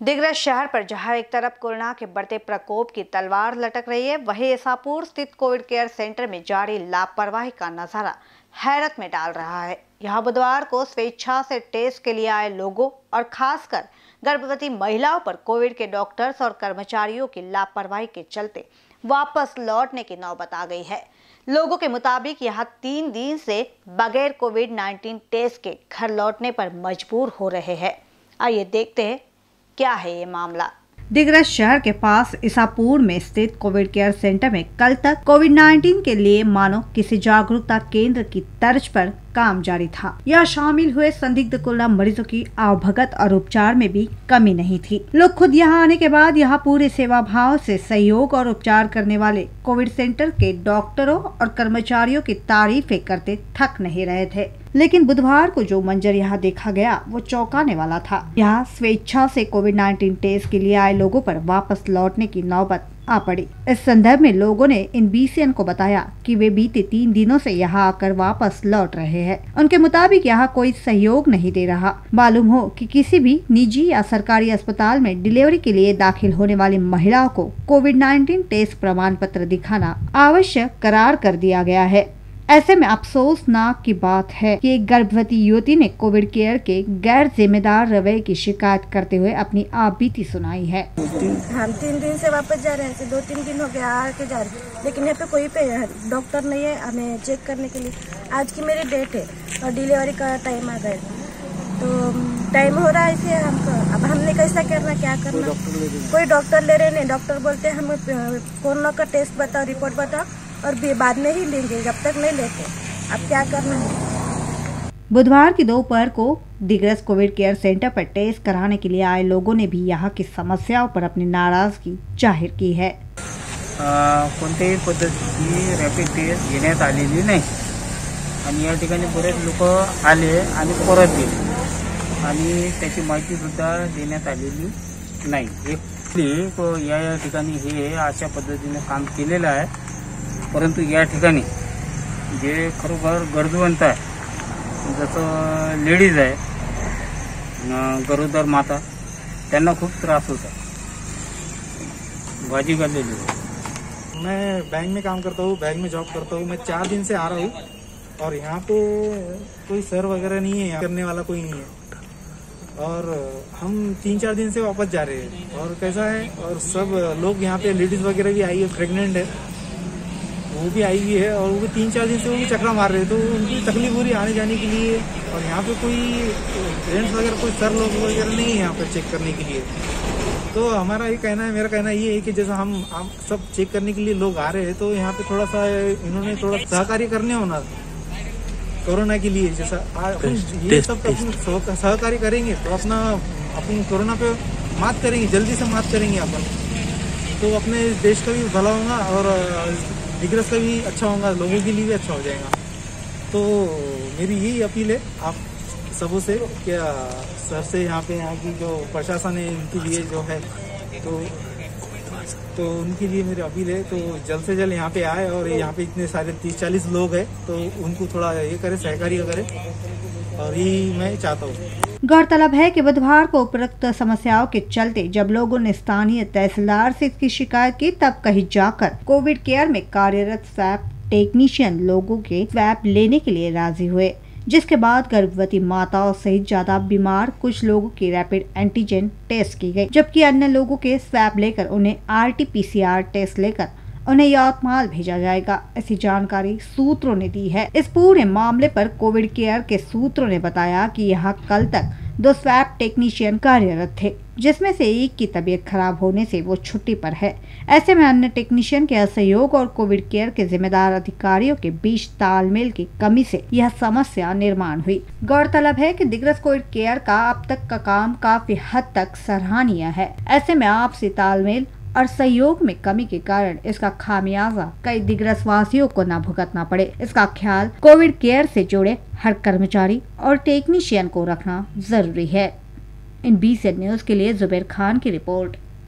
दिग्रज शहर पर जहाँ एक तरफ़ कोरोना के बढ़ते प्रकोप की तलवार लटक रही है, वहीं ईसापुर स्थित कोविड केयर सेंटर में जारी लापरवाही का नज़ारा हैरत में डाल रहा है। यहाँ बुधवार को स्वेच्छा से टेस्ट के लिए आए लोगों और खासकर गर्भवती महिलाओं पर कोविड के डॉक्टर्स और कर्मचारियों की लापरवाही के चलते वापस लौटने की नौबत आ गई है। लोगों के मुताबिक यहाँ तीन दिन से बगैर कोविड 19 टेस्ट के घर लौटने पर मजबूर हो रहे हैं। आइए देखते हैं क्या है ये मामला? दिग्रज शहर के पास ईसापुर में स्थित कोविड केयर सेंटर में कल तक कोविड 19 के लिए मानो किसी जागरूकता केंद्र की तर्ज पर काम जारी था। यह शामिल हुए संदिग्ध कोरोना मरीजों की आवभगत और उपचार में भी कमी नहीं थी। लोग खुद यहाँ आने के बाद यहाँ पूरे सेवा भाव से सहयोग और उपचार करने वाले कोविड सेंटर के डॉक्टरों और कर्मचारियों की तारीफें करते थक नहीं रहे थे। लेकिन बुधवार को जो मंजर यहाँ देखा गया, वो चौंकाने वाला था। यहाँ स्वेच्छा से कोविड 19 टेस्ट के लिए आए लोगों पर वापस लौटने की नौबत आ पड़ी। इस संदर्भ में लोगों ने इन बीसीएन को बताया कि वे बीते तीन दिनों से यहाँ आकर वापस लौट रहे हैं। उनके मुताबिक यहाँ कोई सहयोग नहीं दे रहा। मालूम हो कि किसी भी निजी या सरकारी अस्पताल में डिलीवरी के लिए दाखिल होने वाली महिलाओं को कोविड 19 टेस्ट प्रमाण पत्र दिखाना आवश्यक करार कर दिया गया है। ऐसे में अफसोसनाक की बात है कि एक गर्भवती युवती ने कोविड केयर के गैर जिम्मेदार रवैये की शिकायत करते हुए अपनी आप बीती सुनाई है। हम तीन दिन से वापस जा रहे हैं दो तीन दिन हो गया आके जा रहे हैं। लेकिन यहाँ पे कोई पे डॉक्टर नहीं है हमें चेक करने के लिए। आज की मेरी डेट है और डिलीवरी का टाइम आ गया तो टाइम हो रहा है इसे हमको। अब हमने कैसा करना क्या करना? कोई डॉक्टर ले रहे नहीं। डॉक्टर बोलते हम कोरोना का टेस्ट बताओ रिपोर्ट बताओ। और बाद में ही लेंगे जब तक नहीं लेते। अब क्या करना है? बुधवार की दोपहर को दिग्रस कोविड केयर सेंटर पर टेस्ट कराने के लिए आए लोगों ने भी यहाँ की समस्याओं पर अपनी नाराज़गी ज़ाहिर की है। कोणत्याही पद्धतीची रॅपिड टेस्ट घेण्यात आलेली नाही. आणि या ठिकाणी बरेच लोक आले आणि परत गेले. आणि त्याची माहिती सुद्धा देण्यात आलेली नाही. एक या ठिकाणी हे अशा पद्धतीने काम केलेलं आहे. परंतु या ठिकाणी जे खरोखर गरजवंत आहे, जसं लेडीज़ आहे गरोदर माता खूप त्रास होता बाजी गालेली मैं बैंक में काम करता हूँ, बैंक में जॉब करता हूँ, मैं चार दिन से आ रहा हूँ, और यहाँ पे कोई सर वगैरह नहीं है करने वाला कोई नहीं है। और हम तीन चार दिन से वापस जा रहे हैं, और कैसा है, और सब लोग यहाँ पे लेडीज़ वगैरह भी आई है प्रेग्नेंट है। वो भी आई हुई है और वो भी तीन चार दिन से वो भी चक्रा मार रहे तो उनकी तकलीफ़ हो रही आने जाने के लिए। और यहाँ पे कोई जेंट्स वगैरह कोई सर लोग वगैरह नहीं है यहाँ पर चेक करने के लिए। तो हमारा ये कहना है मेरा कहना ये है कि जैसा हम हम सब चेक करने के लिए लोग आ रहे हैं तो यहाँ पे थोड़ा सा इन्होंने थोड़ा सहकार्य करने होना कोरोना के लिए जैसा ये सब अपन सहकार्य करेंगे तो अपना अपन कोरोना पे मात करेंगे जल्दी से मात करेंगे अपन। तो अपने देश का भी भला होगा और दिग्रस का भी अच्छा होगा, लोगों के लिए भी अच्छा हो जाएगा। तो मेरी यही अपील है, आप सबों से क्या सर से यहाँ पे, यहाँ की जो प्रशासन है उनके लिए जो है तो तो उनके लिए मेरी अपील है तो जल्द से जल्द यहाँ पे आए और यहाँ पे इतने सारे तीस चालीस लोग हैं तो उनको थोड़ा ये करें, सहकारी करे और यही मैं चाहता हूँ। गौरतलब है कि बुधवार को उपरोक्त समस्याओं के चलते जब लोगों ने स्थानीय तहसीलदार से इसकी शिकायत की, तब कहीं जाकर कोविड केयर में कार्यरत स्वैप टेक्नीशियन लोगों के स्वैप लेने के लिए राज़ी हुए, जिसके बाद गर्भवती माताओं सहित ज़्यादा बीमार कुछ लोगों की रैपिड एंटीजन टेस्ट की गई, जबकि अन्य लोगों के स्वैप लेकर उन्हें आरटीपीसीआर टेस्ट लेकर उन्हें यवतमाल भेजा जाएगा। ऐसी जानकारी सूत्रों ने दी है। इस पूरे मामले पर कोविड केयर के सूत्रों ने बताया कि यहाँ कल तक दो स्वैप टेक्नीशियन कार्यरत थे, जिसमें से एक की तबीयत खराब होने से वो छुट्टी पर है। ऐसे में अन्य टेक्नीशियन के असहयोग और कोविड केयर के जिम्मेदार अधिकारियों के बीच तालमेल की कमी से यह समस्या निर्माण हुई। गौरतलब है कि दिग्रस कोविड केयर का अब तक का काम काफ़ी हद तक सराहनीय है। ऐसे में आपसी तालमेल और सहयोग में कमी के कारण इसका खामियाजा कई दिग्रस वासियों को न भुगतना पड़े। इसका ख्याल कोविड केयर से जुड़े हर कर्मचारी और टेक्नीशियन को रखना ज़रूरी है। इन बी न्यूज़ के लिए जुबेर खान की रिपोर्ट।